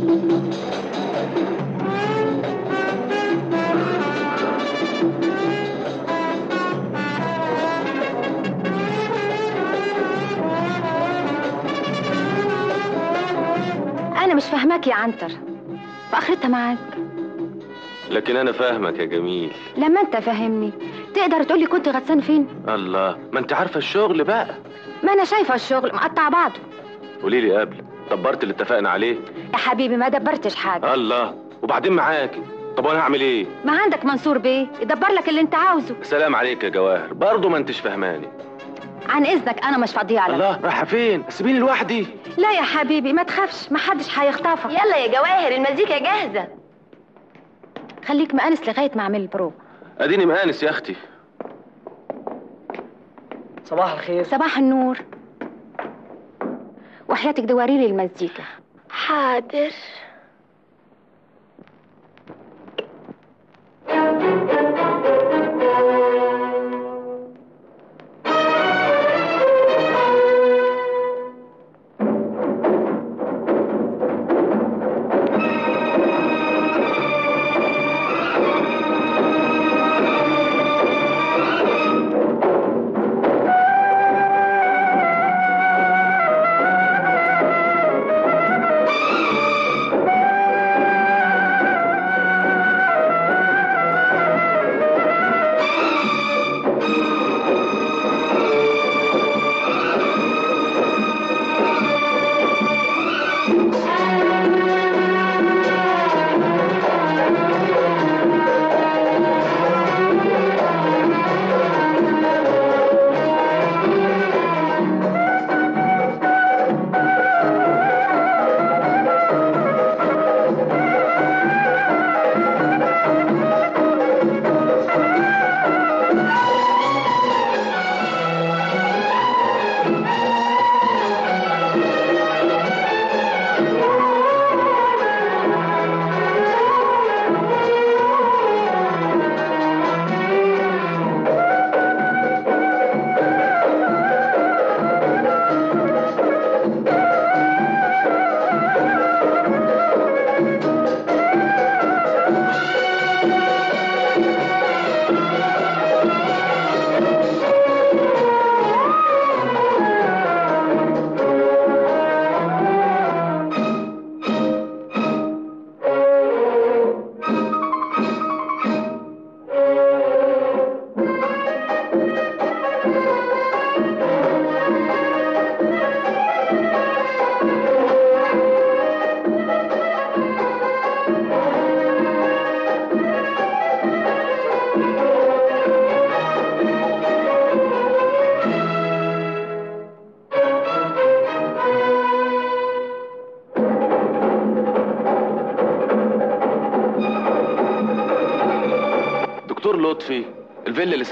أنا مش فاهماك يا عنتر. وأخرتها معاك. لكن أنا فاهمك يا جميل. لما أنت فاهمني تقدر تقولي كنت غطسان فين؟ الله ما أنت عارفة الشغل بقى. ما أنا شايفة الشغل مقطع بعضه. قولي لي قبل دبرت اللي اتفقنا عليه؟ يا حبيبي ما دبرتش حاجة. الله وبعدين معاكي طب وأنا هعمل إيه؟ ما عندك منصور بيه يدبر لك اللي انت عاوزه. سلام عليك يا جواهر. برضه ما انتش فهماني. عن إذنك أنا مش فاضية على الله رايحة فين؟ سيبيني لوحدي. لا يا حبيبي ما تخافش ما حدش هيخطفك يلا يا جواهر المزيكا جاهزة. خليك مأنس لغاية ما أعمل البرو أديني مآنس يا أختي. صباح الخير. صباح النور. وحياتك دواري لي المزيكا. 哈德。دكتور لطفي الفيلا اللي